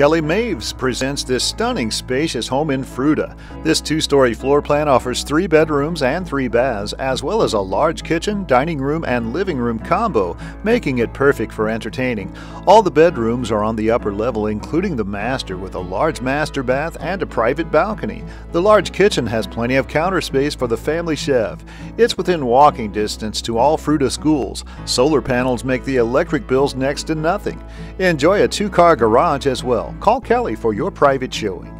Kelly Maves presents this stunning, spacious home in Fruita. This two story floor plan offers three bedrooms and three baths, as well as a large kitchen, dining room, and living room combo, making it perfect for entertaining. All the bedrooms are on the upper level, including the master, with a large master bath and a private balcony. The large kitchen has plenty of counter space for the family chef. It's within walking distance to all Fruita schools. Solar panels make the electric bills next to nothing. Enjoy a two car garage as well. Call Kelly for your private showing.